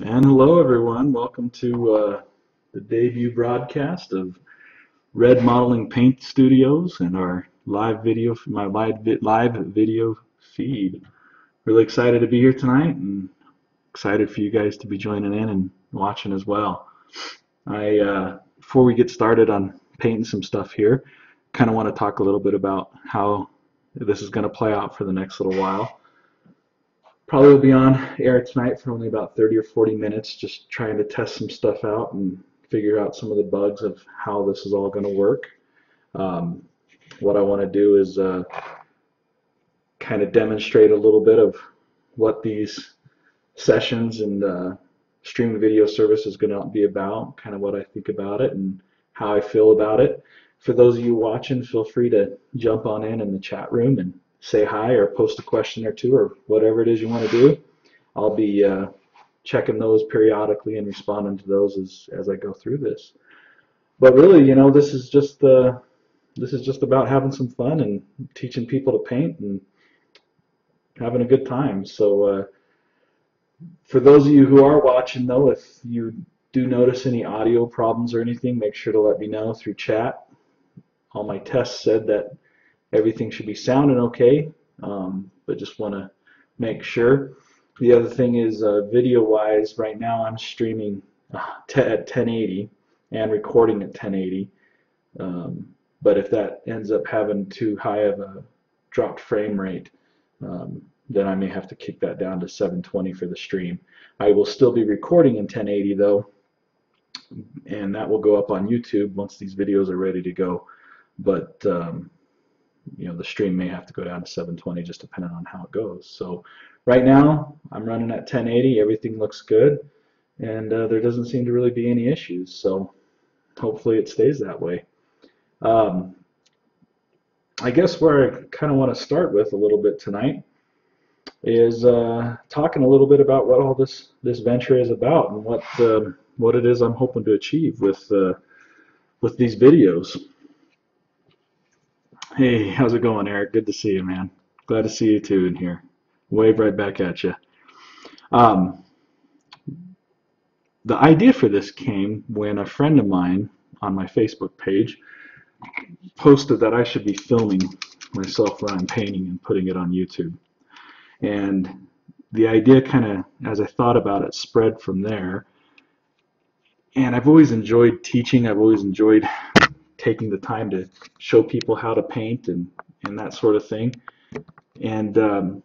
And hello, everyone. Welcome to uh, the debut broadcast of Red Modeling Paint Studios and our live video, my live live video feed. Really excited to be here tonight, and excited for you guys to be joining in and watching as well. I uh, before we get started on painting some stuff here, kind of want to talk a little bit about how this is going to play out for the next little while. Probably will be on air tonight for only about 30 or 40 minutes, just trying to test some stuff out and figure out some of the bugs of how this is all going to work. Um, what I want to do is uh, kind of demonstrate a little bit of what these sessions and uh, video service is going to be about, kind of what I think about it and how I feel about it. For those of you watching, feel free to jump on in in the chat room and say hi or post a question or two or whatever it is you want to do. I'll be uh, checking those periodically and responding to those as, as I go through this. But really, you know, this is just uh, this is just about having some fun and teaching people to paint and having a good time. So uh, for those of you who are watching, though, if you do notice any audio problems or anything, make sure to let me know through chat. All my tests said that everything should be sounding okay, um, but just want to make sure. The other thing is uh, video-wise, right now I'm streaming uh, at 1080 and recording at 1080. Um, but if that ends up having too high of a dropped frame rate, um, then I may have to kick that down to 720 for the stream. I will still be recording in 1080 though, and that will go up on YouTube once these videos are ready to go. But um, you know the stream may have to go down to 720 just depending on how it goes. So right now I'm running at 1080. Everything looks good, and uh, there doesn't seem to really be any issues. So hopefully it stays that way. Um, I guess where I kind of want to start with a little bit tonight is uh, talking a little bit about what all this this venture is about and what uh, what it is I'm hoping to achieve with uh, with these videos. Hey, how's it going, Eric? Good to see you, man. Glad to see you too in here. Wave right back at you. Um, the idea for this came when a friend of mine on my Facebook page posted that I should be filming myself when I'm painting and putting it on YouTube. And the idea kind of, as I thought about it, spread from there. And I've always enjoyed teaching. I've always enjoyed taking the time to show people how to paint and, and that sort of thing. And um,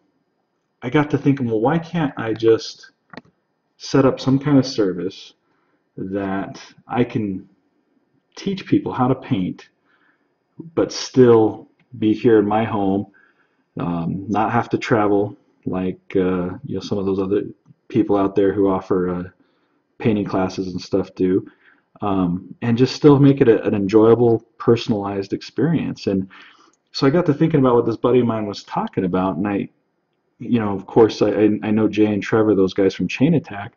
I got to thinking, well, why can't I just set up some kind of service that I can teach people how to paint, but still be here in my home, um, not have to travel like uh, you know some of those other people out there who offer uh, painting classes and stuff do, um, and just still make it a, an enjoyable, personalized experience. And so I got to thinking about what this buddy of mine was talking about, and I, you know, of course, I, I know Jay and Trevor, those guys from Chain Attack,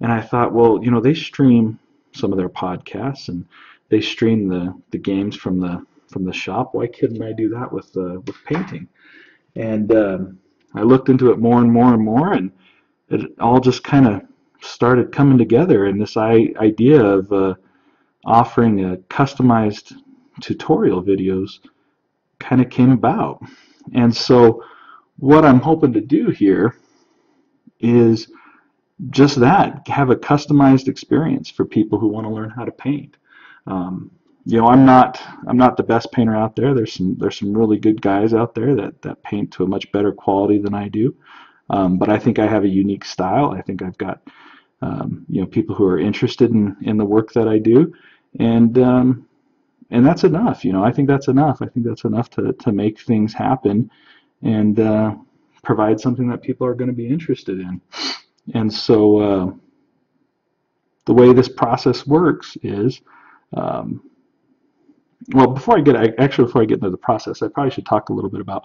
and I thought, well, you know, they stream some of their podcasts and they stream the, the games from the from the shop. Why couldn't I do that with uh, with painting? And um, I looked into it more and more and more, and it all just kind of started coming together and this idea of uh, offering a customized tutorial videos kind of came about. And so what I'm hoping to do here is just that, have a customized experience for people who want to learn how to paint. Um, you know, I'm not I'm not the best painter out there. There's some there's some really good guys out there that that paint to a much better quality than I do. Um, but I think I have a unique style. I think I've got um, you know people who are interested in in the work that I do, and um, and that's enough. You know, I think that's enough. I think that's enough to to make things happen, and uh, provide something that people are going to be interested in. And so uh, the way this process works is. Um, well, before I get actually before I get into the process, I probably should talk a little bit about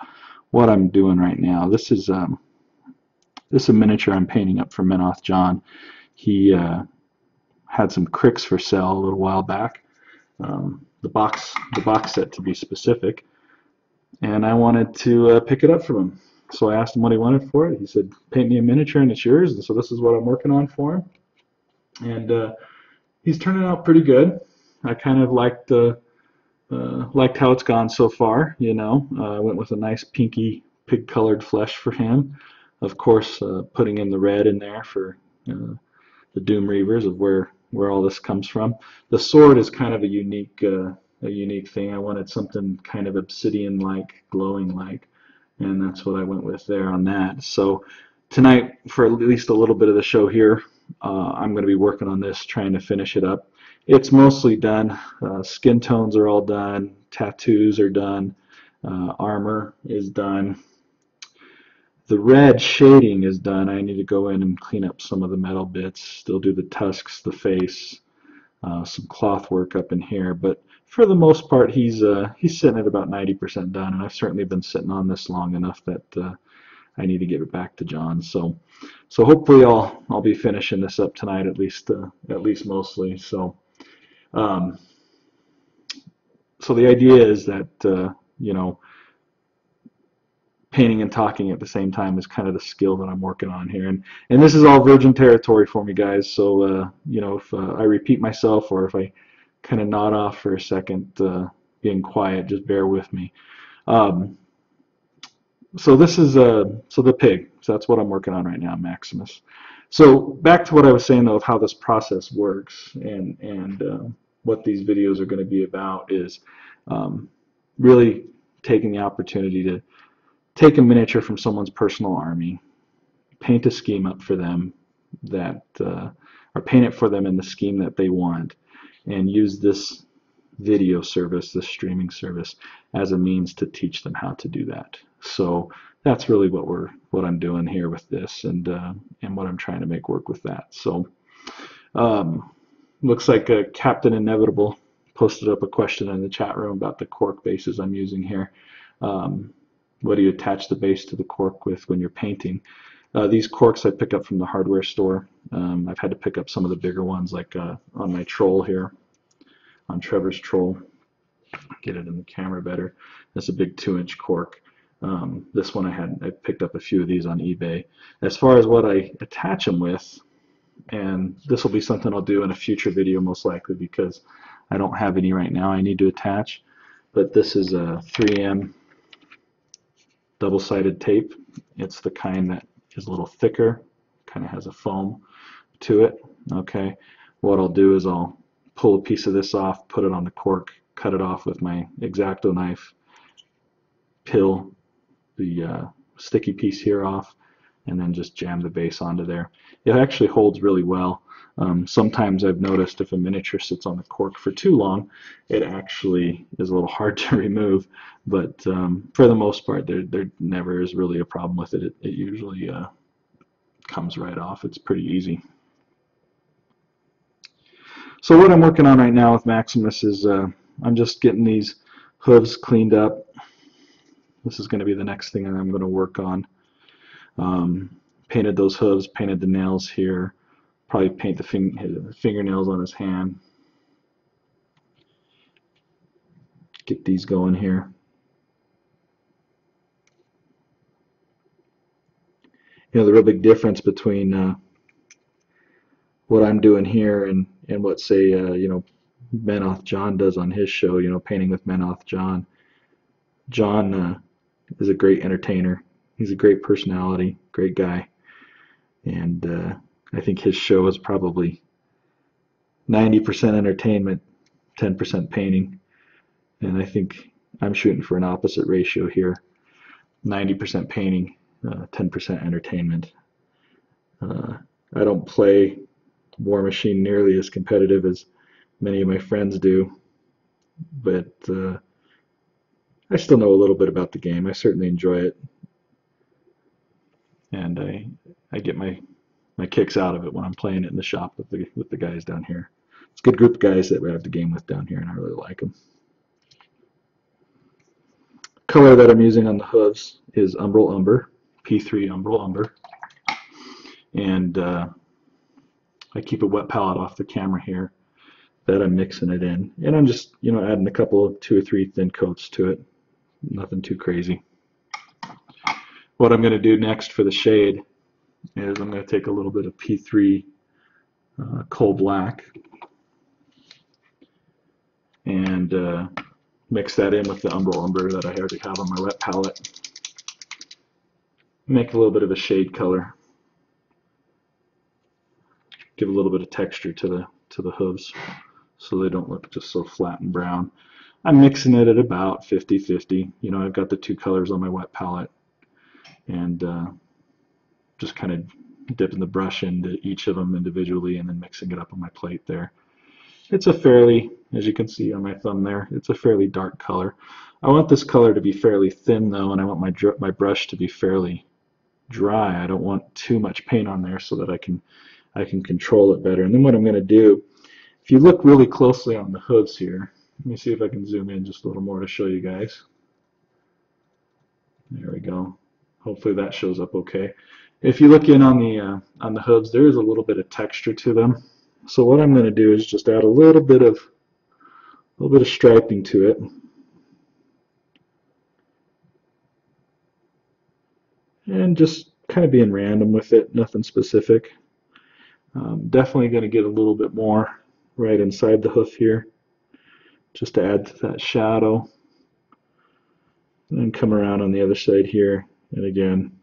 what I'm doing right now. This is um, this is a miniature I'm painting up for Menoth John, he uh, had some Cryx for sale a little while back. Um, the box, the box set to be specific, and I wanted to uh, pick it up from him. So I asked him what he wanted for it. He said, "Paint me a miniature, and it's yours." And so this is what I'm working on for him. And uh, he's turning out pretty good. I kind of liked uh, uh, liked how it's gone so far. You know, I went with a nice pinky pig-colored flesh for him. Of course, putting in the red in there for the Doom Reavers of where where all this comes from. The sword is kind of a unique uh, a unique thing. I wanted something kind of obsidian-like, glowing-like, and that's what I went with there on that. So tonight, for at least a little bit of the show here, uh, I'm going to be working on this, trying to finish it up. It's mostly done. Uh, skin tones are all done. Tattoos are done. Uh, armor is done. The red shading is done. I need to go in and clean up some of the metal bits, still do the tusks, the face, uh, some cloth work up in here. But for the most part, he's uh, he's sitting at about 90% done, and I've certainly been sitting on this long enough that uh, I need to give it back to John. So, so hopefully I'll I'll be finishing this up tonight, at least uh, at least mostly. So, um, so the idea is that uh, you know painting and talking at the same time is kind of the skill that I'm working on here. And and this is all virgin territory for me, guys. So uh, you know, if uh, I repeat myself or if I kind of nod off for a second, uh, being quiet, just bear with me. Um, so this is uh, so the pig. So that's what I'm working on right now, Maximus. So back to what I was saying though of how this process works and and uh, what these videos are going to be about is um, really taking the opportunity to take a miniature from someone's personal army, paint a scheme up for them that, uh, or paint it for them in the scheme that they want, and use this video service, this streaming service, as a means to teach them how to do that. So that's really what we're, what I'm doing here with this, and uh, and what I'm trying to make work with that. So um, looks like a Captain Inevitable posted up a question in the chat room about the cork bases I'm using here. Um, what do you attach the base to the cork with when you're painting. Uh, these corks I pick up from the hardware store. Um, I've had to pick up some of the bigger ones like uh, on my troll here, on Trevor's troll. Get it in the camera better. That's a big two inch cork. Um, this one I had, I picked up a few of these on eBay. As far as what I attach them with, and this will be something I'll do in a future video most likely because I don't have any right now I need to attach. But this is a 3M double-sided tape. It's the kind that is a little thicker, kind of has a foam to it. Okay, what I'll do is I'll pull a piece of this off, put it on the cork, cut it off with my X-Acto knife, peel the uh, sticky piece here off, and then just jam the base onto there. It actually holds really well. Um, sometimes I've noticed if a miniature sits on the cork for too long, it actually is a little hard to remove. But um, for the most part, there, there never is really a problem with it. It, it usually uh, comes right off. It's pretty easy. So what I'm working on right now with Maximus is uh, I'm just getting these hooves cleaned up. This is going to be the next thing I'm going to work on. Um, painted those hooves, painted the nails here probably paint the fing his fingernails on his hand. Get these going here. You know, the real big difference between uh, what I'm doing here and, and what, say, uh, you know, Menoth John does on his show, you know, Painting with Menoth John. John uh, is a great entertainer. He's a great personality, great guy. And uh, I think his show is probably 90% entertainment, 10% painting. And I think I'm shooting for an opposite ratio here 90% painting, 10% uh, entertainment. Uh, I don't play Warmachine nearly as competitive as many of my friends do, but uh, I still know a little bit about the game. I certainly enjoy it, and I I get my my kicks out of it when I'm playing it in the shop with the with the guys down here. It's a good group of guys that we have the game with down here, and I really like them. Color that I'm using on the hooves is Umbral Umber, P3 Umbral Umber, and uh, I keep a wet palette off the camera here that I'm mixing it in, and I'm just you know adding a couple of two or three thin coats to it, nothing too crazy. What I'm going to do next for the shade is I'm going to take a little bit of P3 uh, coal black and uh, mix that in with the Umbral Umber that I already have on my wet palette. Make a little bit of a shade color. Give a little bit of texture to the to the hooves so they don't look just so flat and brown. I'm mixing it at about 50-50. You know, I've got the two colors on my wet palette and uh, just kind of dipping the brush into each of them individually and then mixing it up on my plate there. It's a fairly, as you can see on my thumb there, it's a fairly dark color. I want this color to be fairly thin though, and I want my, my brush to be fairly dry. I don't want too much paint on there so that I can I can control it better. And then what I'm going to do, if you look really closely on the hooves here, let me see if I can zoom in just a little more to show you guys. There we go. Hopefully that shows up okay. If you look in on the uh, on the hooves, there is a little bit of texture to them. So what I'm going to do is just add a little bit of a little bit of striping to it. And just kind of being random with it, nothing specific. Um, definitely going to get a little bit more right inside the hoof here, just to add to that shadow. And then come around on the other side here, and again,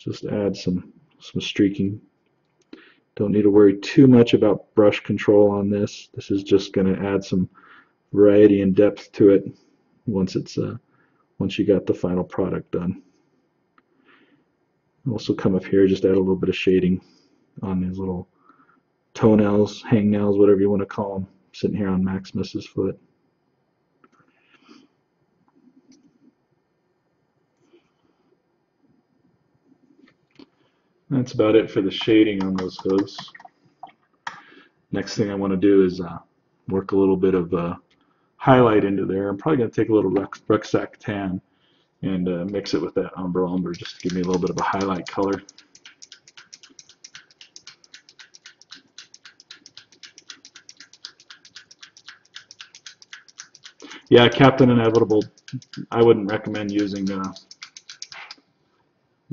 just add some some streaking don't need to worry too much about brush control on this. This is just going to add some variety and depth to it once it's uh, once you got the final product done. Also come up here, just add a little bit of shading on these little toenails, hangnails, whatever you want to call them, sitting here on Maximus's foot. That's about it for the shading on those hooves. Next thing I want to do is uh, work a little bit of uh, highlight into there. I'm probably going to take a little rucksack tan and uh, mix it with that Umbral Umber just to give me a little bit of a highlight color. Yeah, Captain Inevitable, I wouldn't recommend using uh,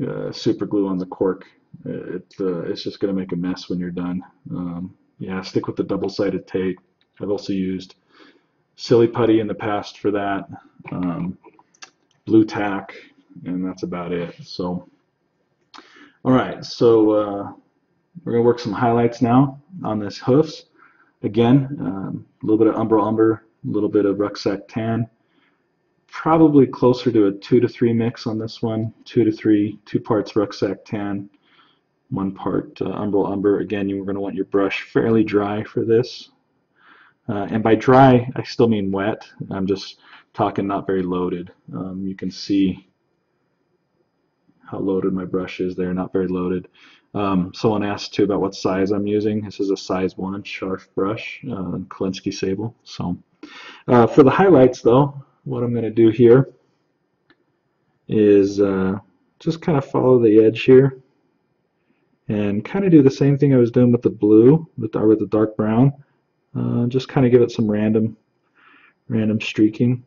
uh, super glue on the cork it, uh, it's just going to make a mess when you're done. Um, yeah, stick with the double-sided tape. I've also used silly putty in the past for that, um, Blu Tack, and that's about it. So, all right, so uh, we're going to work some highlights now on this hoofs. Again, um, a little bit of Umbral Umber, a little bit of Rucksack Tan, probably closer to a two to three mix on this one, two to three, two parts Rucksack Tan, one part uh, Umbral Umber. Again, you're going to want your brush fairly dry for this. Uh, and by dry, I still mean wet. I'm just talking not very loaded. Um, you can see how loaded my brush is there, not very loaded. Um, someone asked too about what size I'm using. This is a size 1 sharp brush, uh, Kolinsky Sable. So uh, for the highlights though, what I'm going to do here is uh, just kind of follow the edge here and kind of do the same thing I was doing with the blue with the, with the dark brown uh, just kind of give it some random random streaking.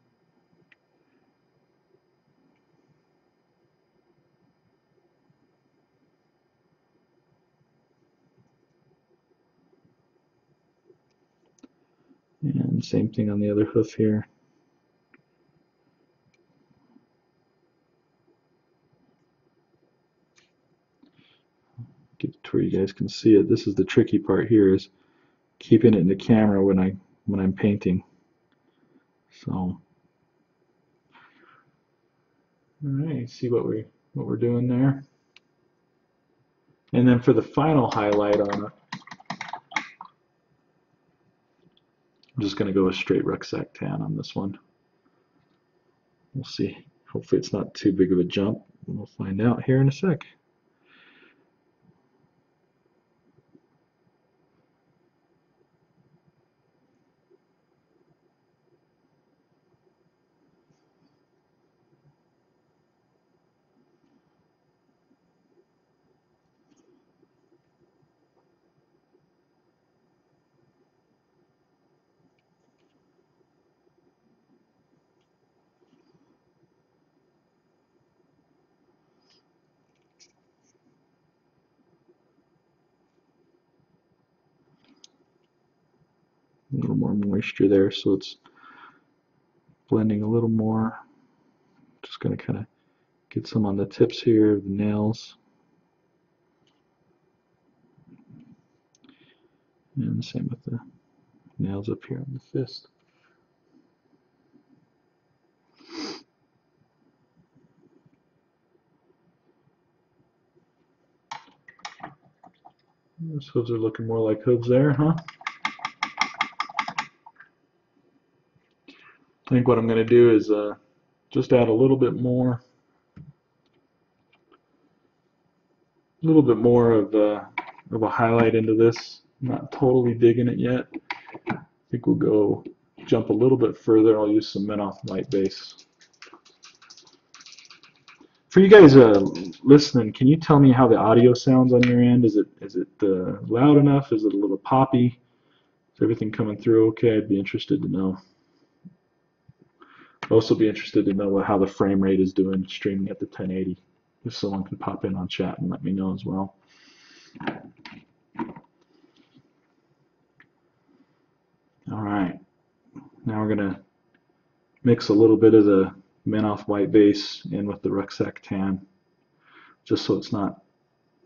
And same thing on the other hoof here get to where you guys can see it. This is the tricky part here is keeping it in the camera when I when I'm painting. So all right, see what we what we're doing there. And then for the final highlight on it, I'm just going to go a straight rucksack tan on this one. We'll see. Hopefully it's not too big of a jump. We'll find out here in a sec. Moisture there, so it's blending a little more. Just going to kind of get some on the tips here, of the nails. And same with the nails up here on the fist. Those hooves are looking more like hooves there, huh? I think what I'm going to do is uh, just add a little bit more, a little bit more of, uh, of a highlight into this. I'm not totally digging it yet. I think we'll go jump a little bit further. I'll use some Menoth white base. For you guys uh, listening, can you tell me how the audio sounds on your end? Is it is it uh, loud enough? Is it a little poppy? Is everything coming through okay? I'd be interested to know. I'd also be interested to know how the frame rate is doing streaming at the 1080. If someone can pop in on chat and let me know as well. All right, now we're gonna mix a little bit of the Menoth white base in with the rucksack tan, just so it's not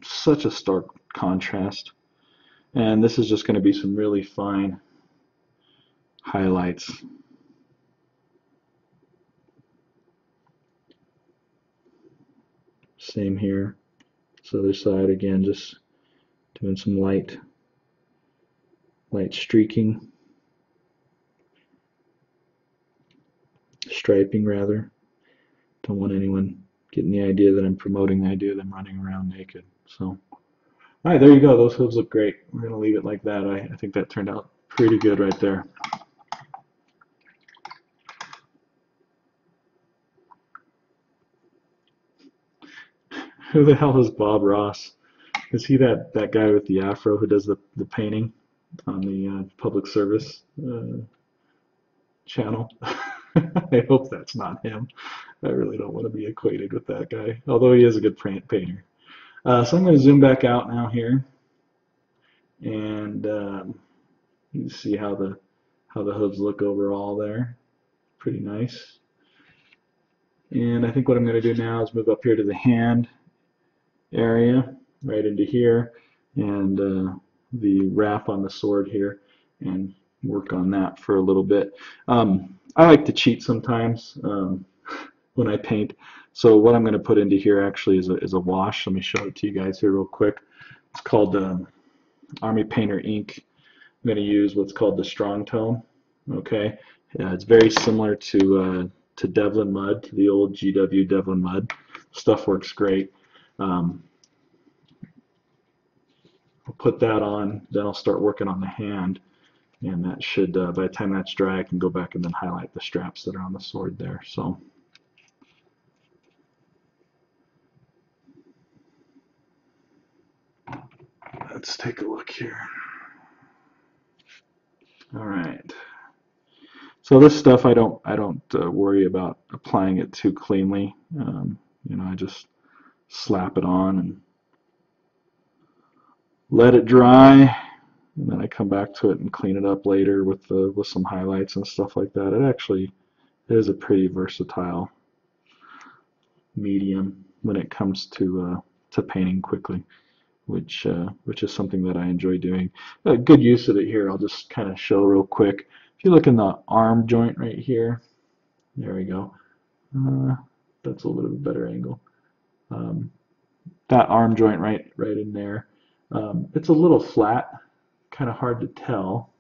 such a stark contrast. And this is just going to be some really fine highlights. Same here. This other side again, just doing some light, light streaking. striping rather. Don't want anyone getting the idea that I'm promoting the idea of them running around naked. So, all right, there you go. Those hooves look great. We're to leave it like that. I, I think that turned out pretty good right there. Who the hell is Bob Ross? Is he that, that guy with the afro who does the, the painting on the uh, public service uh, channel? I hope that's not him. I really don't want to be equated with that guy, although he is a good painter. Uh, so I'm going to zoom back out now here, and um, you see how the how the hooves look overall there. Pretty nice. And I think what I'm going to do now is move up here to the hand area, right into here, and uh, the wrap on the sword here, and work on that for a little bit. Um, I like to cheat sometimes um, when I paint. So what I'm going to put into here actually is a, is a wash. Let me show it to you guys here real quick. It's called um, Army Painter ink. I'm going to use what's called the Strong Tone. Okay, it's very similar to uh, to Devlan Mud, to the old GW Devlan Mud. Stuff works great. Um, I'll put that on, then I'll start working on the hand and that should uh, by the time that's dry I can go back and then highlight the straps that are on the sword there so. Let's take a look here. All right. So this stuff I don't I don't uh, worry about applying it too cleanly. Um, you know I just slap it on and let it dry and then I come back to it and clean it up later with the with some highlights and stuff like that. It actually is a pretty versatile medium when it comes to uh, to painting quickly, which uh, which is something that I enjoy doing. A good use of it here. I'll just kind of show real quick. If you look in the arm joint right here, there we go. Uh, that's a little bit of a better angle. Um, that arm joint right right in there. Um, it's a little flat kind of hard to tell.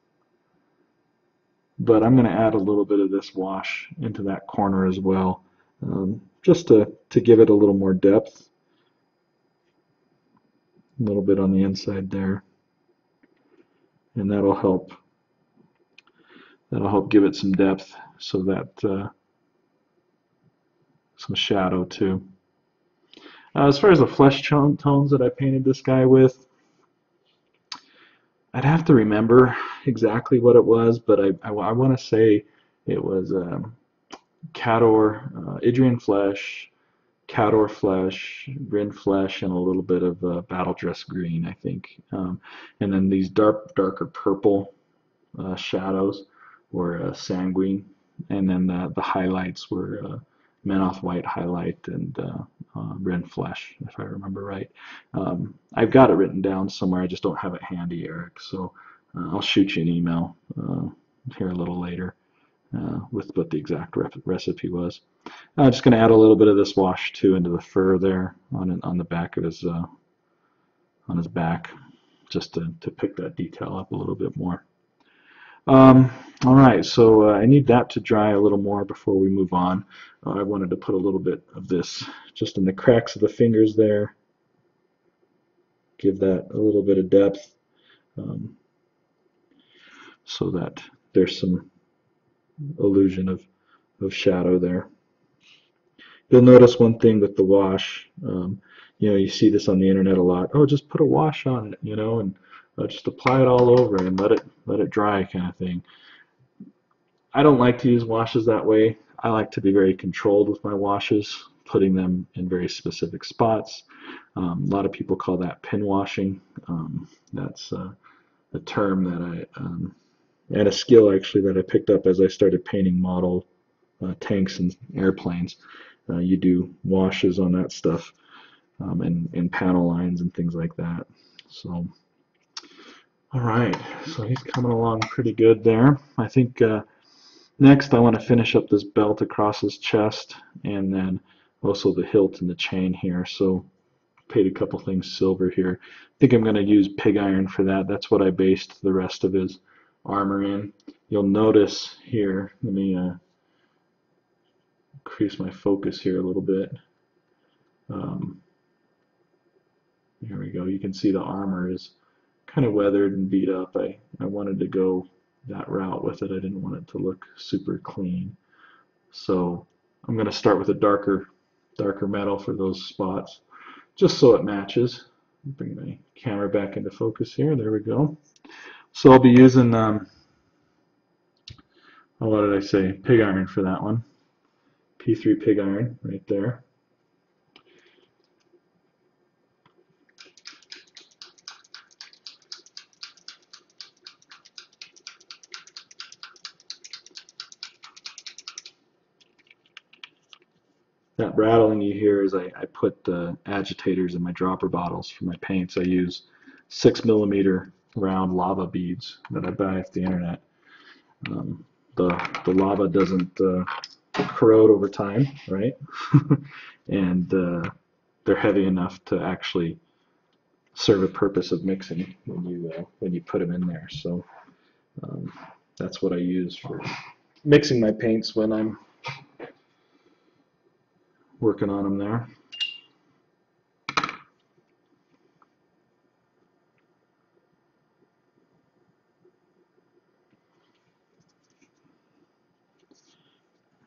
But I'm going to add a little bit of this wash into that corner as well, um, just to, to give it a little more depth. A little bit on the inside there. And that'll help that'll help give it some depth so that uh, some shadow too. Uh, as far as the flesh tones that I painted this guy with, I'd have to remember exactly what it was, but I, I, I want to say it was um, Khador, uh, Idrian Flesh, Cador Flesh, Ryn Flesh, and a little bit of uh, Battle Dress Green, I think. Um, and then these dark, darker purple uh, shadows were uh, sanguine, and then the, the highlights were Menoth White highlight and uh, uh, Ryn Flesh, if I remember right. Um, I've got it written down somewhere. I just don't have it handy, Eric. So uh, I'll shoot you an email uh, here a little later uh, with what the exact recipe was. I'm just going to add a little bit of this wash too into the fur there on on the back of his uh, on his back, just to to pick that detail up a little bit more. Um, all right, so uh, I need that to dry a little more before we move on. Uh, I wanted to put a little bit of this just in the cracks of the fingers there. Give that a little bit of depth um, so that there's some illusion of, of shadow there. You'll notice one thing with the wash, um, you know, you see this on the internet a lot. Oh, just put a wash on it, you know, and uh, just apply it all over and let it let it dry kind of thing. I don't like to use washes that way. I like to be very controlled with my washes, putting them in very specific spots. Um, a lot of people call that pin washing. Um, that's uh, a term that I um, and a skill actually that I picked up as I started painting model uh, tanks and airplanes. Uh, you do washes on that stuff um, and, and panel lines and things like that. So all right, so he's coming along pretty good there. I think uh, next I want to finish up this belt across his chest and then also the hilt and the chain here. So paid a couple things silver here. I think I'm going to use pig iron for that. That's what I based the rest of his armor in. You'll notice here, let me uh, increase my focus here a little bit. Um, here we go. You can see the armor is kind of weathered and beat up. I, I wanted to go that route with it. I didn't want it to look super clean. So I'm going to start with a darker darker metal for those spots just so it matches. Bring my camera back into focus here. There we go. So I'll be using, um, oh, what did I say? Pig iron for that one. P3 pig iron right there. That rattling you hear is I, I put the agitators in my dropper bottles for my paints. I use six millimeter round lava beads that I buy off the internet. Um, the, the lava doesn't uh, corrode over time, right? and uh, they're heavy enough to actually serve a purpose of mixing when you uh, when you put them in there. So um, that's what I use for mixing my paints when I'm working on them there.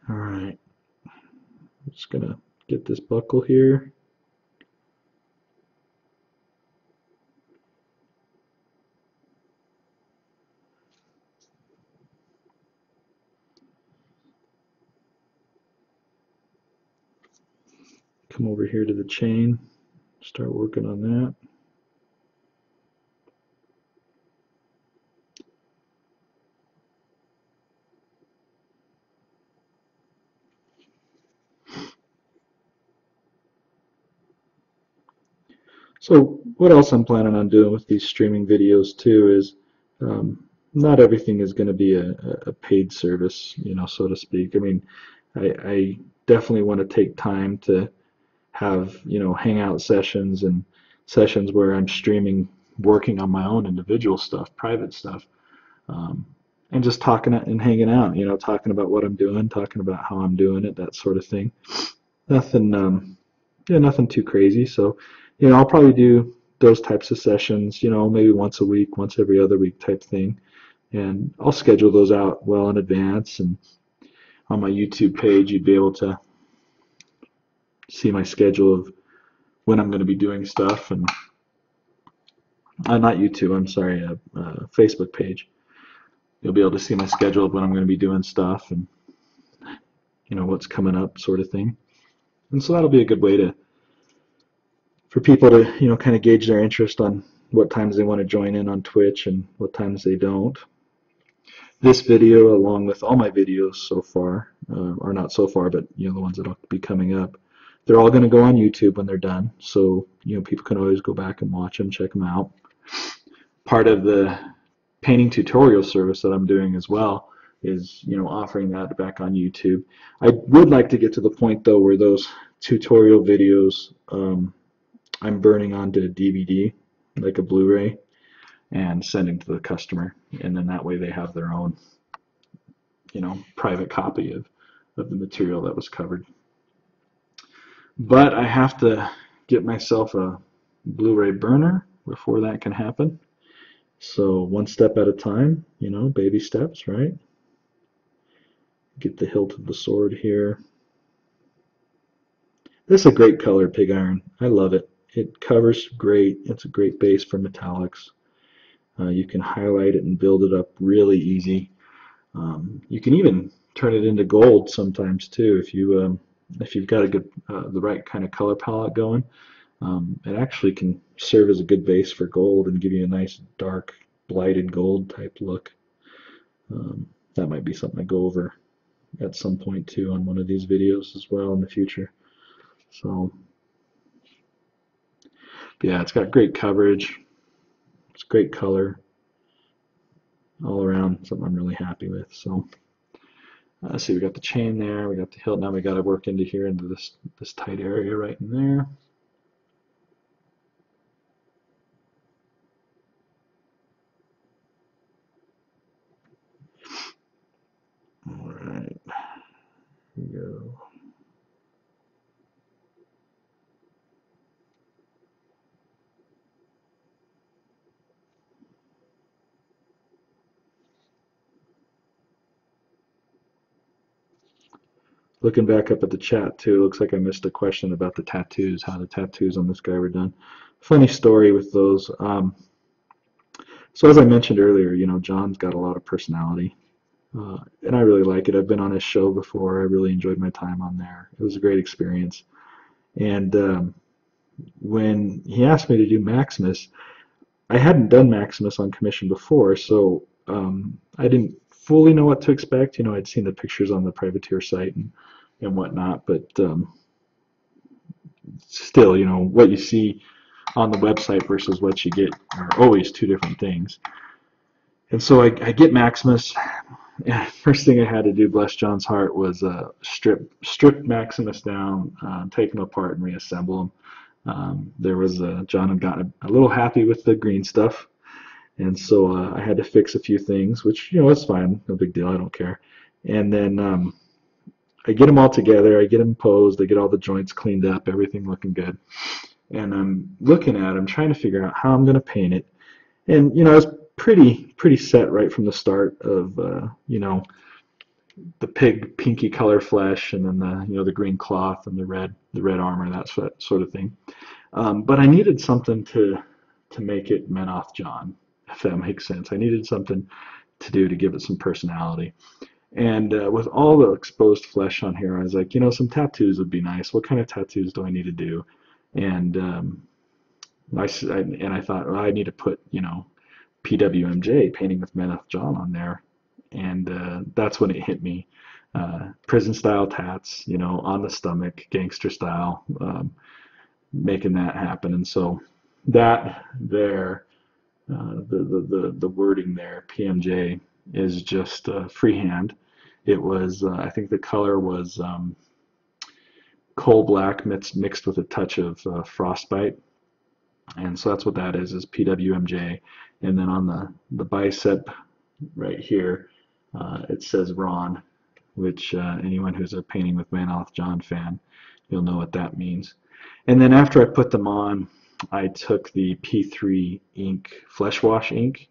All right, I'm just gonna get this buckle here. come over here to the chain, start working on that. So what else I'm planning on doing with these streaming videos too is um, not everything is going to be a, a, paid service, you know, so to speak. I mean, I, I definitely want to take time to have you know hangout sessions and sessions where I'm streaming working on my own individual stuff, private stuff, um, and just talking and hanging out. You know, talking about what I'm doing, talking about how I'm doing it, that sort of thing. Nothing, um, yeah, nothing too crazy. So, you know, I'll probably do those types of sessions. You know, maybe once a week, once every other week type thing, and I'll schedule those out well in advance. And on my YouTube page, you'd be able to see my schedule of when I'm going to be doing stuff and uh, not YouTube, I'm sorry, a, a Facebook page. You'll be able to see my schedule of when I'm going to be doing stuff and you know what's coming up sort of thing. And so that'll be a good way to for people to you know kind of gauge their interest on what times they want to join in on Twitch and what times they don't. this video, along with all my videos so far, uh, or not so far, but you know the ones that'll be coming up, they're all going to go on YouTube when they're done. So you know people can always go back and watch them, check them out. Part of the painting tutorial service that I'm doing as well is you know offering that back on YouTube. I would like to get to the point though where those tutorial videos um, I'm burning onto a DVD like a Blu-ray and sending to the customer and then that way they have their own you know private copy of, of the material that was covered but I have to get myself a Blu-ray burner before that can happen. So one step at a time you know baby steps right? Get the hilt of the sword here. This is a great color pig iron. I love it. It covers great. It's a great base for metallics. Uh, you can highlight it and build it up really easy. Um, you can even turn it into gold sometimes too if you um, if you've got a good uh, the right kind of color palette going. Um, it actually can serve as a good base for gold and give you a nice dark blighted gold type look. Um, that might be something to go over at some point too on one of these videos as well in the future. So yeah, it's got great coverage. It's great color all around, something I'm really happy with. So let's see, we got the chain there, we got the hilt, now we got to work into here, into this, this tight area right in there. All right, here we go. Looking back up at the chat too, looks like I missed a question about the tattoos, how the tattoos on this guy were done. Funny story with those. Um, so as I mentioned earlier, you know, John's got a lot of personality, uh, and I really like it. I've been on his show before. I really enjoyed my time on there. It was a great experience. And um, when he asked me to do Maximus, I hadn't done Maximus on commission before, so um, I didn't fully know what to expect. You know, I'd seen the pictures on the privateer site and, and whatnot, but um, still, you know, what you see on the website versus what you get are always two different things. And so I, I get Maximus. First thing I had to do, bless John's heart, was uh, strip strip Maximus down, uh, take him apart, and reassemble him. Um, there was a, John had gotten a, a little happy with the green stuff, and so uh, I had to fix a few things, which you know it's fine, no big deal, I don't care. And then um, I get them all together, I get them posed, I get all the joints cleaned up, everything looking good. And I'm looking at them, trying to figure out how I'm going to paint it. And you know, I was pretty pretty set right from the start of uh, you know the pig pinky color flesh, and then the you know the green cloth and the red the red armor, that sort of thing. Um, but I needed something to to make it Menoth John if that makes sense. I needed something to do to give it some personality. And uh, with all the exposed flesh on here, I was like, you know, some tattoos would be nice. What kind of tattoos do I need to do? And um, I, and I thought, well, I need to put, you know, PWMJ, Painting with Menoth John, on there. And uh, that's when it hit me. Uh, prison style tats, you know, on the stomach, gangster style, um, making that happen. And so that there uh, the, the, the, the wording there, PMJ, is just uh, freehand. It was, uh, I think the color was um, coal black mixed, mixed with a touch of uh, frostbite. And so that's what that is, is PWMJ. And then on the, the bicep right here, uh, it says Ron, which uh, anyone who's a Painting with Menoth John fan, you'll know what that means. And then after I put them on, I took the P3 ink, flesh wash ink,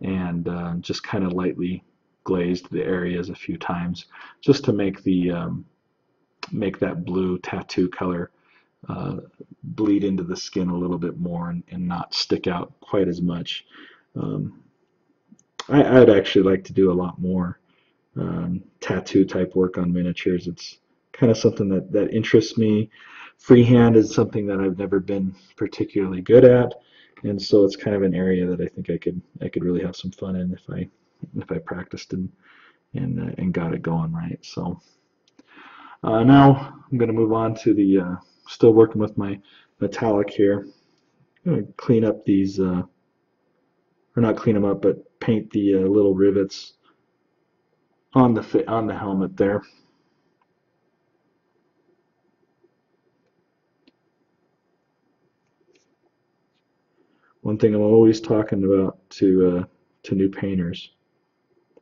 and uh, just kind of lightly glazed the areas a few times just to make the um, make that blue tattoo color uh, bleed into the skin a little bit more and, and not stick out quite as much. Um, I, would actually like to do a lot more um, tattoo type work on miniatures. It's kind of something that, that interests me freehand is something that I've never been particularly good at, and so it's kind of an area that I think I could I could really have some fun in if I if I practiced and and uh, and got it going right. So uh, now I'm going to move on to the uh, still working with my metallic here. I'm clean up these, uh, or not clean them up, but paint the uh, little rivets on the on the helmet there. One thing I'm always talking about to uh, to new painters,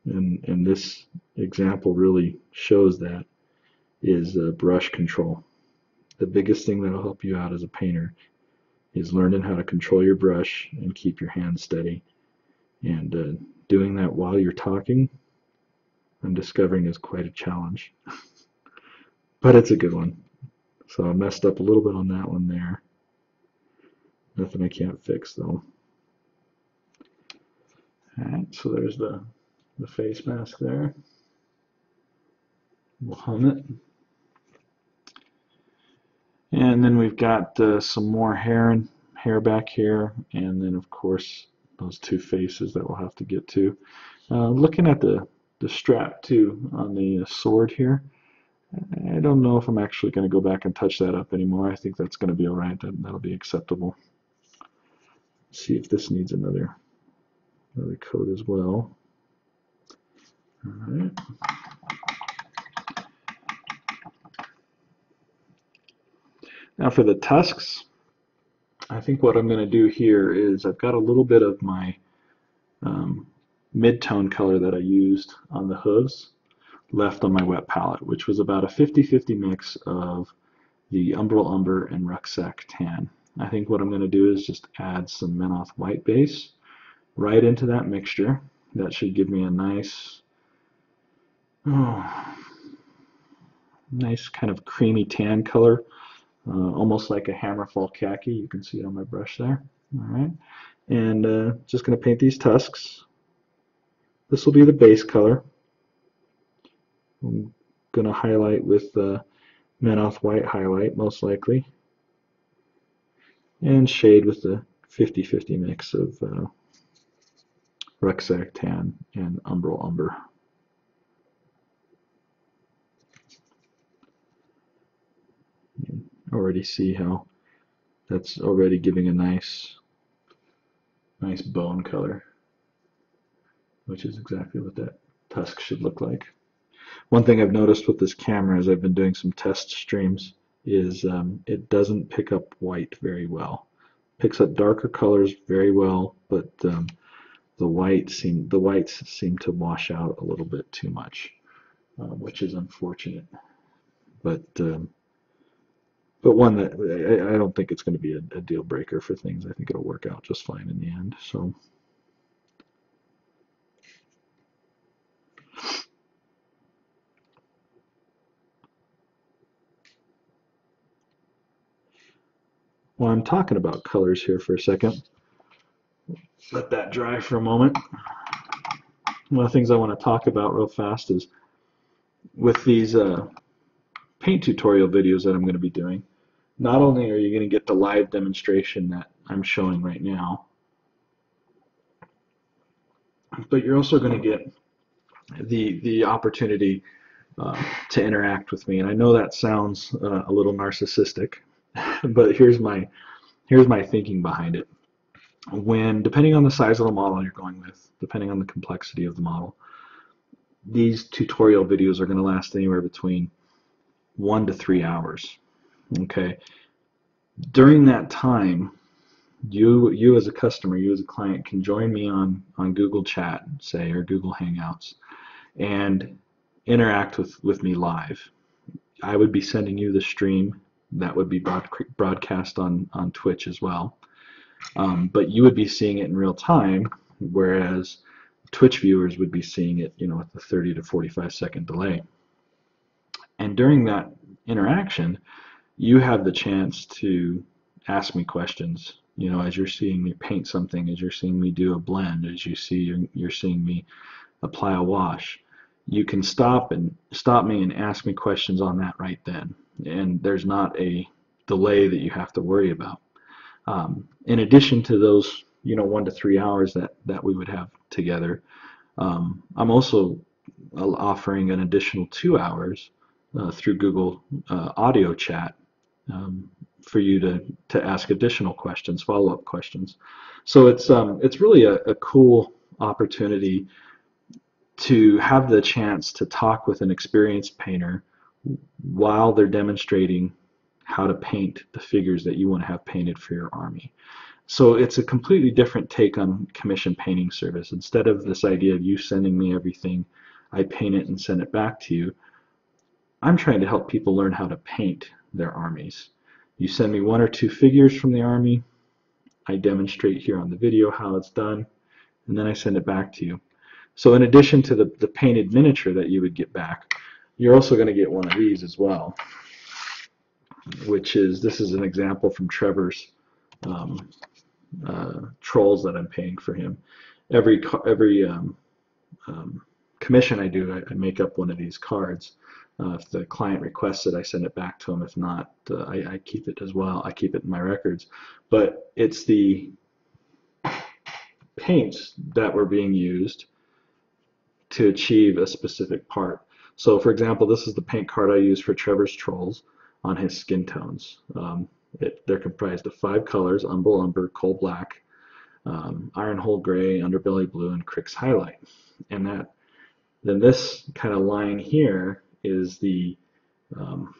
and and this example really shows that, is uh, brush control. The biggest thing that'll help you out as a painter is learning how to control your brush and keep your hands steady. And uh, doing that while you're talking, I'm discovering is quite a challenge. but it's a good one. So I messed up a little bit on that one there. Nothing I can't fix though. Alright, so there's the, the face mask there. We'll hum it. And then we've got uh, some more hair and hair back here, and then of course those two faces that we'll have to get to. Uh, looking at the, the strap too on the uh, sword here, I don't know if I'm actually going to go back and touch that up anymore. I think that's going to be alright. That, that'll be acceptable see if this needs another another coat as well. All right. Now for the tusks, I think what I'm going to do here is I've got a little bit of my um, mid-tone color that I used on the hooves left on my wet palette, which was about a 50-50 mix of the Umbral Umber and Rucksack Tan. I think what I'm going to do is just add some Menoth white base right into that mixture. That should give me a nice, oh, nice kind of creamy tan color, uh, almost like a Hammerfall khaki. You can see it on my brush there. All right, and uh, just going to paint these tusks. This will be the base color. I'm going to highlight with the Menoth white highlight, most likely and shade with the 50-50 mix of uh, Rucksack Tan and Umbral Umber. You already see how that's already giving a nice nice bone color which is exactly what that tusk should look like. One thing I've noticed with this camera is I've been doing some test streams is um, it doesn't pick up white very well. Picks up darker colors very well, but um, the white seem the whites seem to wash out a little bit too much, uh, which is unfortunate. But um, but one that I, I don't think it's going to be a, a deal breaker for things. I think it'll work out just fine in the end. So. While I'm talking about colors here for a second, let that dry for a moment. One of the things I want to talk about real fast is with these uh, paint tutorial videos that I'm going to be doing, not only are you going to get the live demonstration that I'm showing right now, but you're also going to get the the opportunity uh, to interact with me. And I know that sounds uh, a little narcissistic, but here's my here's my thinking behind it. When depending on the size of the model you're going with, depending on the complexity of the model, these tutorial videos are going to last anywhere between one to three hours. Okay. During that time, you you as a customer, you as a client can join me on on Google Chat, say, or Google Hangouts, and interact with with me live. I would be sending you the stream that would be broad, broadcast on, on Twitch as well. Um, but you would be seeing it in real time, whereas Twitch viewers would be seeing it, you know, with the 30 to 45 second delay. And during that interaction, you have the chance to ask me questions. You know, as you're seeing me paint something, as you're seeing me do a blend, as you see you're, you're seeing me apply a wash, you can stop and stop me and ask me questions on that right then and there's not a delay that you have to worry about. Um, in addition to those, you know, one to three hours that, that we would have together, Um, I'm also offering an additional two hours uh, through Google uh, Audio Chat um, for you to to ask additional questions, follow up questions. So it's um, it's really a, a cool opportunity to have the chance to talk with an experienced painter while they're demonstrating how to paint the figures that you want to have painted for your army. So it's a completely different take on commission painting service. Instead of this idea of you sending me everything, I paint it and send it back to you. I'm trying to help people learn how to paint their armies. You send me one or two figures from the army, I demonstrate here on the video how it's done, and then I send it back to you. So in addition to the, the painted miniature that you would get back, you're also going to get one of these as well, which is, this is an example from Trevor's um, uh, trolls that I'm paying for him. Every, every um, um, commission I do, I, I, make up one of these cards. Uh, if the client requests it, I send it back to them. If not, uh, I, I keep it as well. I keep it in my records. But it's the paints that were being used to achieve a specific part. So for example, this is the paint card I use for Trevor's Trolls on his skin tones. Um, it, they're comprised of five colors, Umbral Umber, Coal Black, um, Ironhull Gray, Underbelly Blue, and Cryx Highlight. And that, then this kind of line here is the um,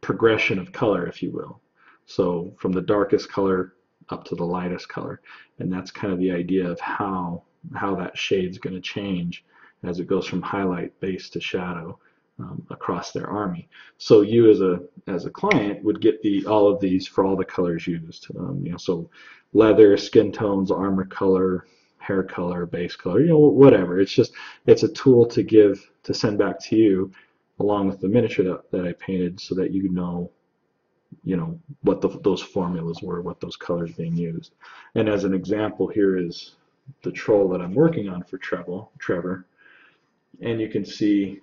progression of color, if you will. So from the darkest color up to the lightest color. And that's kind of the idea of how how that shade's going to change as it goes from highlight base to shadow um, across their army. So you as a as a client would get the all of these for all the colors used. Um, you know, so leather, skin tones, armor color, hair color, base color, you know, whatever. It's just it's a tool to give to send back to you along with the miniature that, that I painted so that you know you know what the, those formulas were, what those colors being used. And as an example, here is the troll that I'm working on for Trevor. Trevor, and you can see,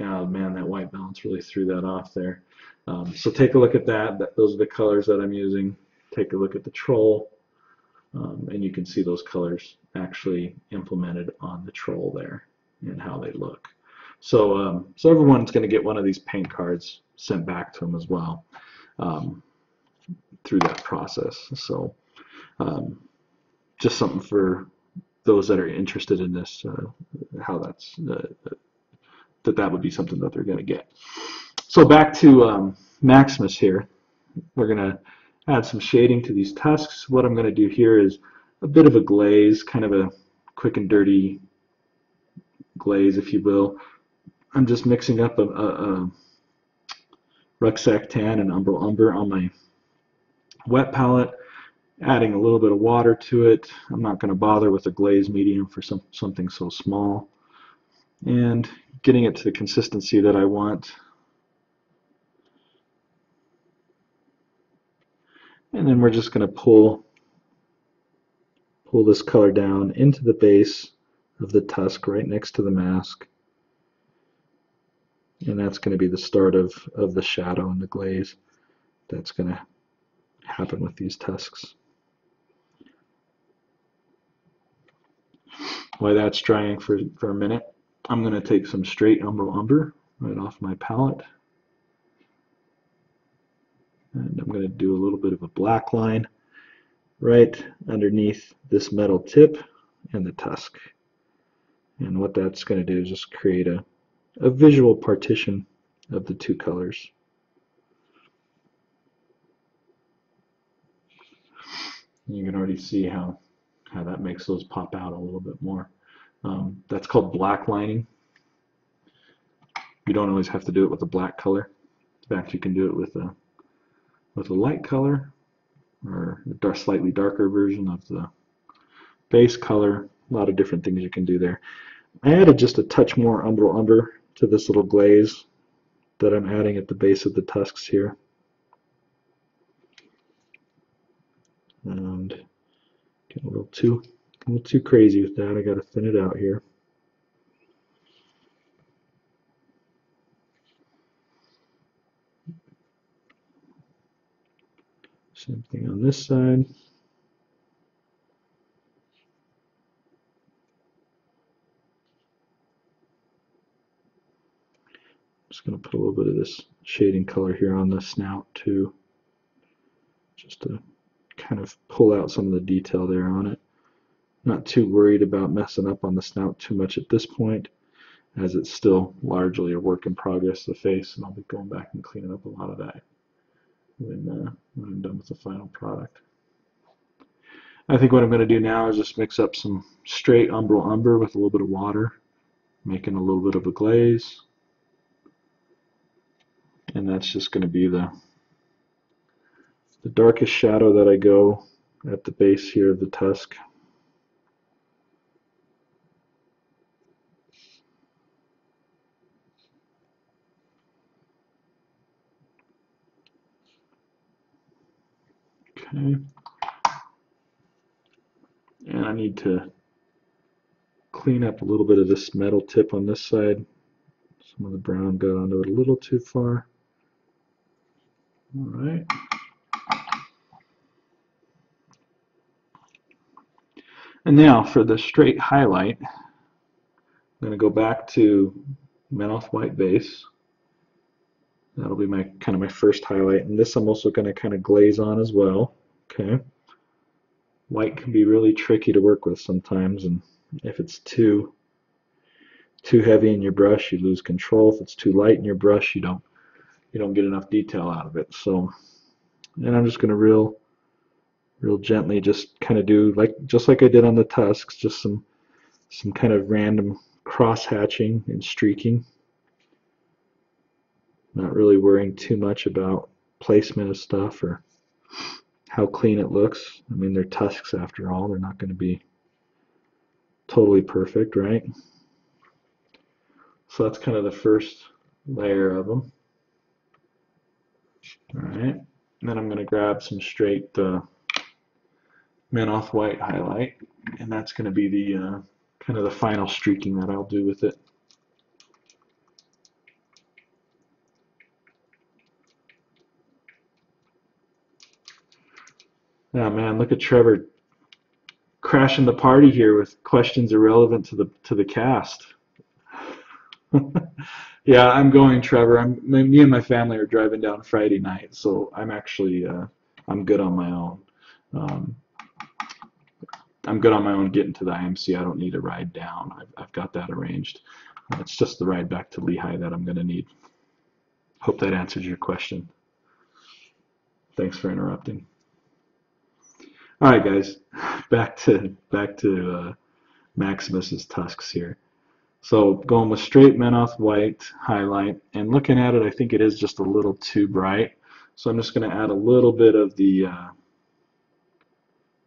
oh man, that white balance really threw that off there. Um, so take a look at that. that. Those are the colors that I'm using. Take a look at the troll, um, and you can see those colors actually implemented on the troll there and how they look. So, um, so everyone's going to get one of these paint cards sent back to them as well um, through that process. So, um, just something for those that are interested in this, uh, how that's uh, that that would be something that they're going to get. So back to um, Maximus here. We're going to add some shading to these tusks. What I'm going to do here is a bit of a glaze, kind of a quick and dirty glaze, if you will. I'm just mixing up a, a, a rucksack tan and umbral umber on my wet palette adding a little bit of water to it. I'm not going to bother with a glaze medium for some, something so small. And getting it to the consistency that I want. And then we're just going to pull pull this color down into the base of the tusk right next to the mask. And that's going to be the start of, of the shadow and the glaze that's going to happen with these tusks. While that's drying for, for a minute, I'm going to take some straight umbral umber right off my palette. And I'm going to do a little bit of a black line right underneath this metal tip and the tusk. And what that's going to do is just create a, a visual partition of the two colors. You can already see how how that makes those pop out a little bit more. Um, that's called black lining. You don't always have to do it with a black color. In fact, you can do it with a with a light color or a dark, slightly darker version of the base color. A lot of different things you can do there. I added just a touch more umbral umber to this little glaze that I'm adding at the base of the tusks here. And Getting a little too, a little too crazy with that. I got to thin it out here. Same thing on this side. just going to put a little bit of this shading color here on the snout too, just to kind of pull out some of the detail there on it. Not too worried about messing up on the snout too much at this point, as it's still largely a work in progress, the face, and I'll be going back and cleaning up a lot of that when, uh, when I'm done with the final product. I think what I'm going to do now is just mix up some straight umbral umber with a little bit of water, making a little bit of a glaze. And that's just going to be the, the darkest shadow that I go at the base here of the tusk. Okay. And I need to clean up a little bit of this metal tip on this side. Some of the brown got onto it a little too far. All right. And now for the straight highlight, I'm going to go back to Menoth White Base. That'll be my kind of my first highlight. And this I'm also going to kind of glaze on as well. Okay. White can be really tricky to work with sometimes, and if it's too too heavy in your brush, you lose control. If it's too light in your brush, you don't you don't get enough detail out of it. So, and I'm just going to real real gently just kind of do like just like I did on the tusks, just some some kind of random cross hatching and streaking. Not really worrying too much about placement of stuff or how clean it looks. I mean, they're tusks after all. They're not going to be totally perfect, right? So that's kind of the first layer of them. All right. And then I'm going to grab some straight uh, Menoth White highlight, and that's going to be the uh, kind of the final streaking that I'll do with it. Oh man, look at Trevor crashing the party here with questions irrelevant to the to the cast. yeah, I'm going, Trevor. I'm me and my family are driving down Friday night, so I'm actually uh, I'm good on my own. Um, I'm good on my own getting to the IMC. I don't need a ride down. I've, I've got that arranged. It's just the ride back to Lehigh that I'm going to need. Hope that answers your question. Thanks for interrupting. All right, guys, back to back to uh, Maximus's tusks here. So going with straight Menoth white highlight, and looking at it, I think it is just a little too bright. So I'm just going to add a little bit of the uh,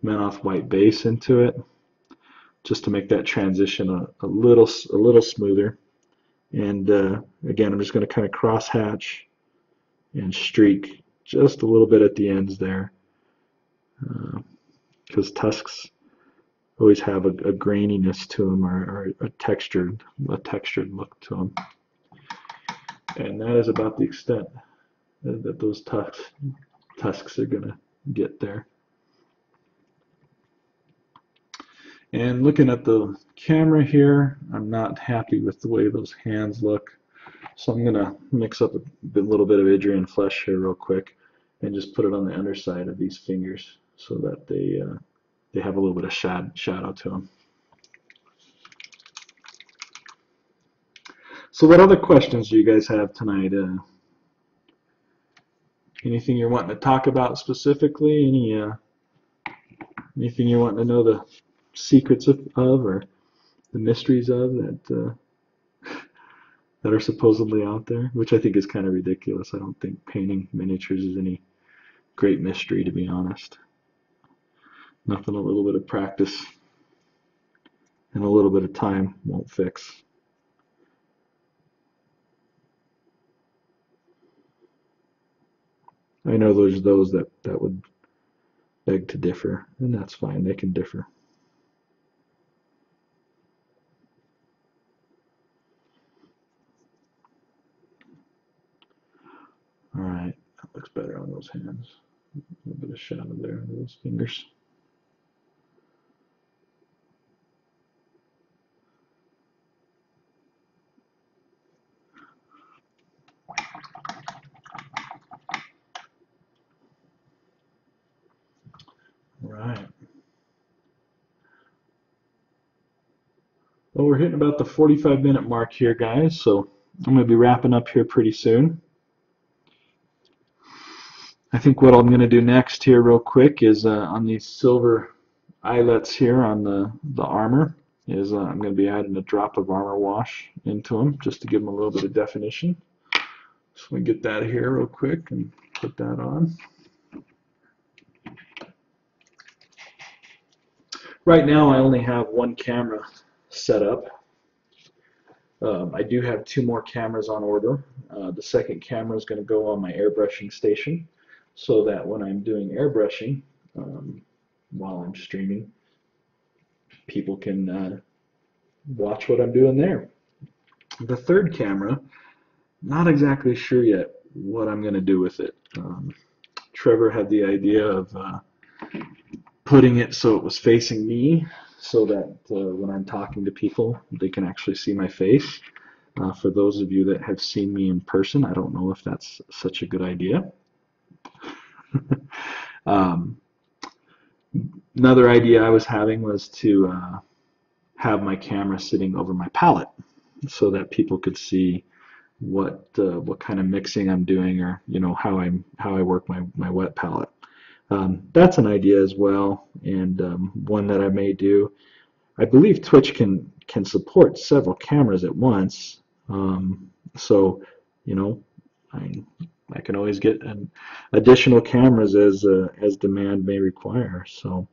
Menoth white base into it, just to make that transition a, a little a little smoother. And uh, again, I'm just going to kind of cross hatch and streak just a little bit at the ends there. Uh, because tusks always have a, a graininess to them or, or, a textured a textured look to them and that is about the extent that, that those tusks tusks are gonna get there and looking at the camera here I'm not happy with the way those hands look so I'm gonna mix up a little bit of Idrian flesh here real quick and just put it on the underside of these fingers so that they uh, they have a little bit of shad shadow to them. So what other questions do you guys have tonight? Uh, anything you're wanting to talk about specifically? Any uh, anything you're wanting to know the secrets of, of or the mysteries of that uh, that are supposedly out there? Which I think is kind of ridiculous. I don't think painting miniatures is any great mystery, to be honest. Nothing a little bit of practice and a little bit of time won't fix. I know there's those that, that would beg to differ, and that's fine. They can differ. Alright, that looks better on those hands. A little bit of shadow there under those fingers. All right. Well, we're hitting about the 45 minute mark here, guys, so I'm going to be wrapping up here pretty soon. I think what I'm going to do next here real quick is uh, on these silver eyelets here on the, the armor is uh, I'm going to be adding a drop of armor wash into them just to give them a little bit of definition. So we get that here real quick and put that on. Right now I only have one camera set up. Um, I do have two more cameras on order. Uh, the second camera is going to go on my airbrushing station so that when I'm doing airbrushing um, while I'm streaming, people can uh, watch what I'm doing there. The third camera, not exactly sure yet what I'm going to do with it. Um, Trevor had the idea of uh, putting it so it was facing me so that uh, when I'm talking to people, they can actually see my face. Uh, for those of you that have seen me in person, I don't know if that's such a good idea. um, another idea I was having was to uh, have my camera sitting over my palette so that people could see what uh, what kind of mixing I'm doing or you know how I'm how I work my, my wet palette. Um, that's an idea as well and um, one that I may do. I believe Twitch can can support several cameras at once um, so you know I I can always get an additional cameras as uh, as demand may require. So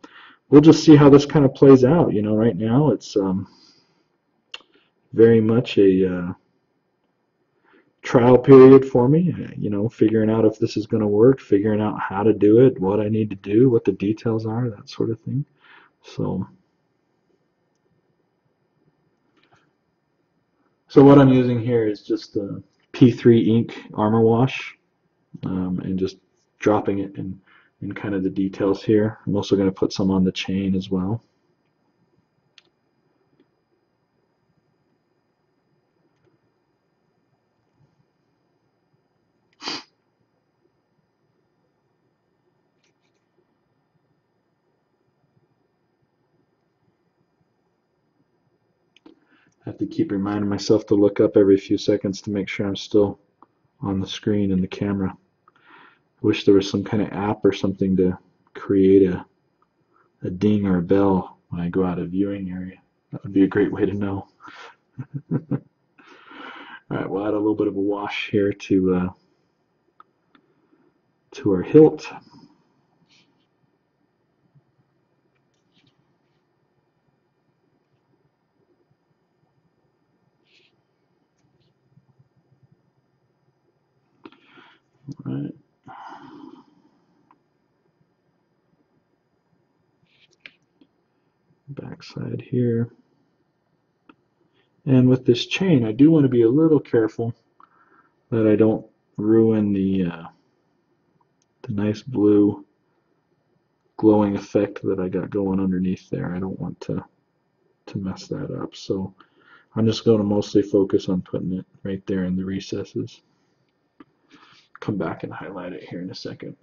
we'll just see how this kind of plays out. You know, right now it's um, very much a uh, trial period for me. You know, figuring out if this is going to work, figuring out how to do it, what I need to do, what the details are, that sort of thing. So. So what I'm using here is just a P3 ink armor wash um, and just dropping it in, in kind of the details here. I'm also going to put some on the chain as well. I have to keep reminding myself to look up every few seconds to make sure I'm still on the screen in the camera. Wish there was some kind of app or something to create a, a ding or a bell when I go out of viewing area. That would be a great way to know. All right, we'll add a little bit of a wash here to uh, to our hilt. All right. Backside here. And with this chain, I do want to be a little careful that I don't ruin the uh, the nice blue glowing effect that I got going underneath there. I don't want to to mess that up. So I'm just going to mostly focus on putting it right there in the recesses. Come back and highlight it here in a second.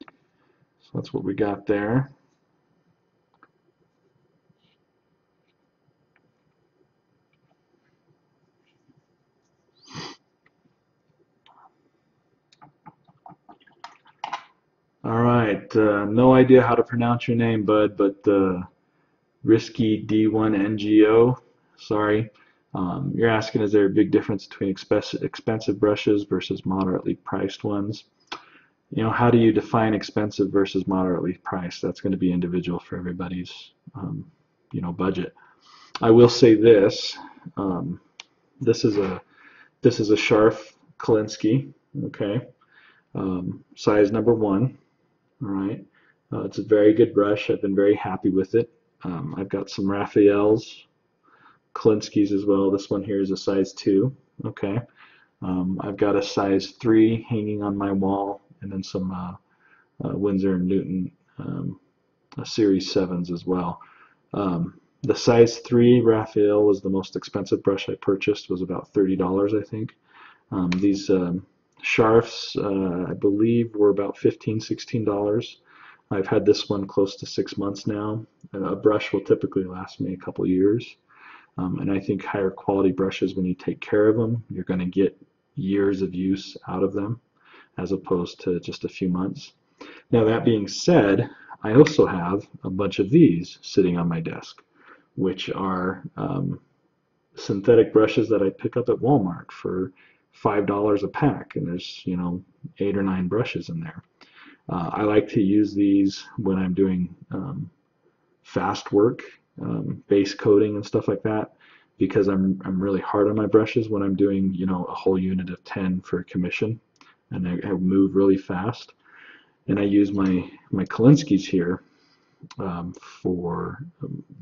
So that's what we got there. All right, uh, no idea how to pronounce your name, bud, but uh, Risky D1NGO, sorry. Um, you're asking, is there a big difference between expensive brushes versus moderately priced ones? You know, how do you define expensive versus moderately priced? That's going to be individual for everybody's, um, you know, budget. I will say this: um, this is a this is a Scharff Kolinsky, okay, um, size number one. All right, uh, it's a very good brush. I've been very happy with it. Um, I've got some Raphael's, Kolinskys as well. This one here is a size 2. Okay. Um, I've got a size 3 hanging on my wall and then some uh, uh, Winsor & Newton um, Series 7s as well. Um, the size 3 Raphael was the most expensive brush I purchased, was about $30 I think. Um, these Scharffs, uh, I believe, were about $15, $16. I've had this one close to six months now. A brush will typically last me a couple years. Um, and I think higher quality brushes, when you take care of them, you're going to get years of use out of them as opposed to just a few months. Now that being said, I also have a bunch of these sitting on my desk, which are um, synthetic brushes that I pick up at Walmart for five dollars a pack, and there's you know eight or nine brushes in there. Uh, I like to use these when I'm doing um, fast work, um, base coating and stuff like that, because I'm I'm really hard on my brushes when I'm doing you know a whole unit of 10 for a commission, and I, I move really fast. And I use my my Kolinsky's here um, for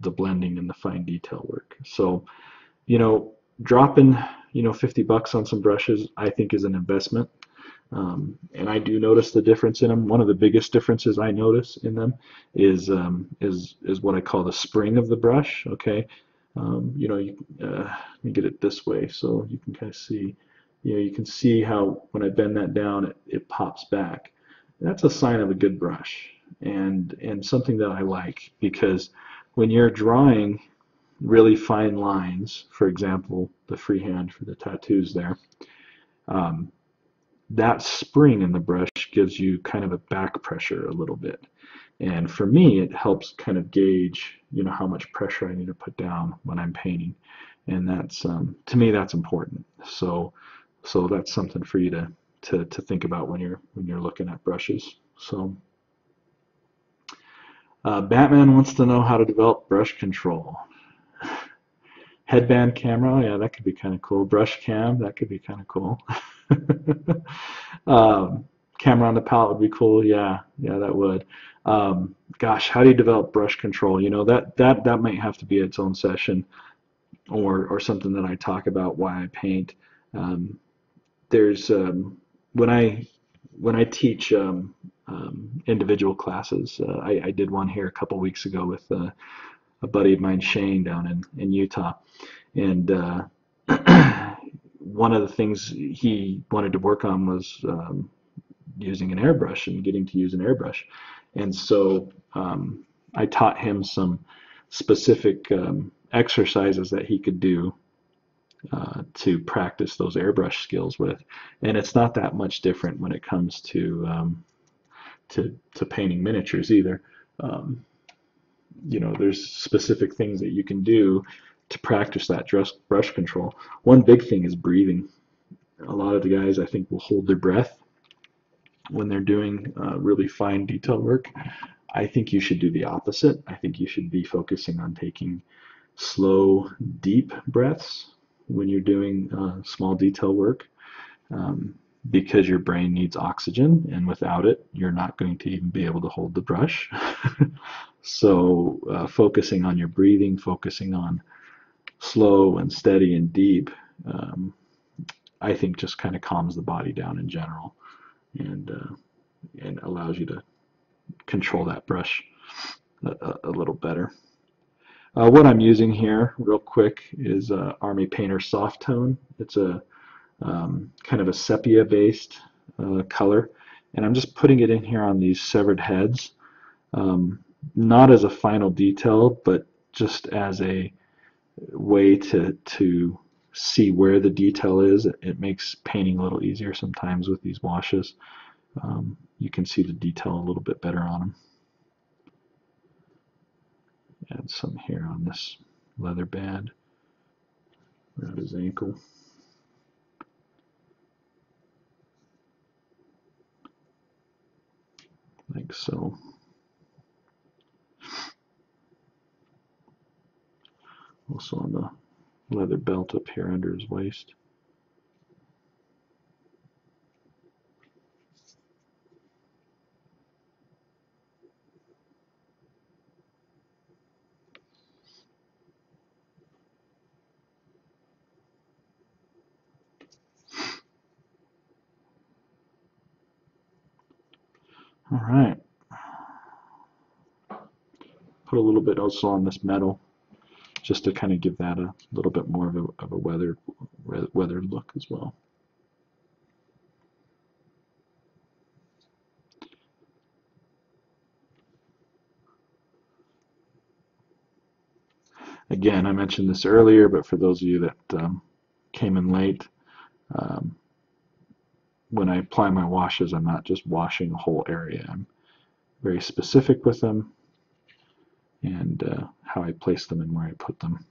the blending and the fine detail work. So, you know, dropping you know 50 bucks on some brushes I think is an investment. Um, and I do notice the difference in them. One of the biggest differences I notice in them is um, is is what I call the spring of the brush okay? Um, you know you, uh, let me get it this way so you can kind of see. You know you can see how when I bend that down it, it pops back. That's a sign of a good brush and and something that I like because when you're drawing really fine lines, for example, the freehand for the tattoos there, um, that spring in the brush gives you kind of a back pressure a little bit. And for me, it helps kind of gauge, you know, how much pressure I need to put down when I'm painting. And that's, um, to me, that's important. So, so that's something for you to, to, to think about when you're, when you're looking at brushes. So, uh, Batman wants to know how to develop brush control headband camera, yeah, that could be kind of cool. Brush cam, that could be kind of cool. um, camera on the palette would be cool. Yeah, yeah, that would. Um, gosh, how do you develop brush control? You know, that that that might have to be its own session, or or something that I talk about why I paint. Um, there's um, when I when I teach um, um, individual classes. Uh, I, I, did one here a couple weeks ago with. Uh, a buddy of mine, Shane, down in, in Utah. And uh, one of the things he wanted to work on was um, using an airbrush and getting to use an airbrush. And so um, I taught him some specific um, exercises that he could do uh, to practice those airbrush skills with. And it's not that much different when it comes to um, to, to painting miniatures either. Um, you know, there's specific things that you can do to practice that brush control. One big thing is breathing. A lot of the guys, I think, will hold their breath when they're doing uh, really fine detail work. I think you should do the opposite. I think you should be focusing on taking slow, deep breaths when you're doing uh, small detail work. Um, because your brain needs oxygen and without it you're not going to even be able to hold the brush. So uh, focusing on your breathing focusing on slow and steady and deep um, I think just kind of calms the body down in general and uh, and allows you to control that brush a, a little better. Uh, what I'm using here real quick is uh, Army Painter Soft Tone. It's a um, kind of a sepia based uh, color. And I'm just putting it in here on these severed heads. Um, not as a final detail but just as a way to to see where the detail is. It, makes painting a little easier sometimes with these washes. Um, you can see the detail a little bit better on them add some here on this leather band. Around his ankle like so. Also on the leather belt up here under his waist. All right. Put a little bit also on this metal just to kind of give that a little bit more of a, of a weathered, weathered look as well. Again, I mentioned this earlier, but for those of you that um, came in late, um, when I apply my washes, I'm not just washing a whole area. I'm very specific with them and uh, how I place them and where I put them.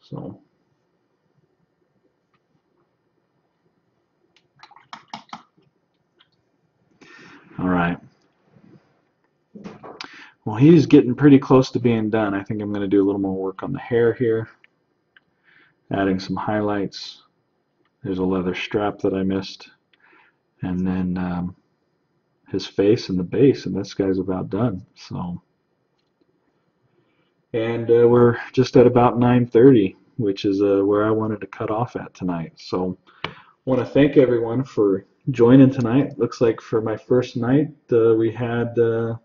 So. All right. Well, he's getting pretty close to being done. I think I'm going to do a little more work on the hair here, adding some highlights. There's a leather strap that I missed. And then um, his face and the base, and this guy's about done. So, And uh, we're just at about 9.30, which is uh, where I wanted to cut off at tonight. So want to thank everyone for joining tonight. Looks like for my first night, uh, we had uh,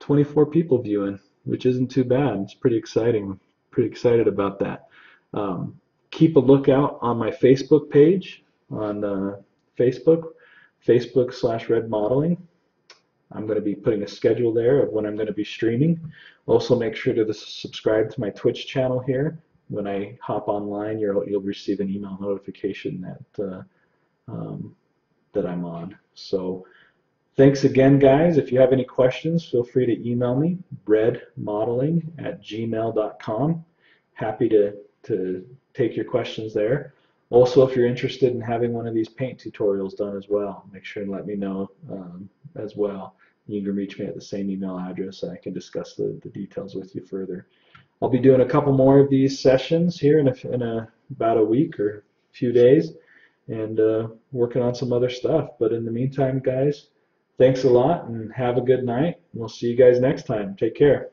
24 people viewing, which isn't too bad. It's pretty exciting. Pretty excited about that. Um, keep a lookout on my Facebook page on uh, Facebook, Facebook slash Red Modeling. I'm going to be putting a schedule there of when I'm going to be streaming. Also, make sure to subscribe to my Twitch channel here. When I hop online, you'll you'll receive an email notification that uh, um, that I'm on. So. Thanks again, guys. If you have any questions, feel free to email me, redmodeling at gmail.com. Happy to, to take your questions there. Also, if you're interested in having one of these paint tutorials done as well, make sure and let me know um, as well. You can reach me at the same email address and I can discuss the, the details with you further. I'll be doing a couple more of these sessions here in, a, in a, about a week or a few days and uh, working on some other stuff. But in the meantime, guys, Thanks a lot and have a good night. We'll see you guys next time. Take care.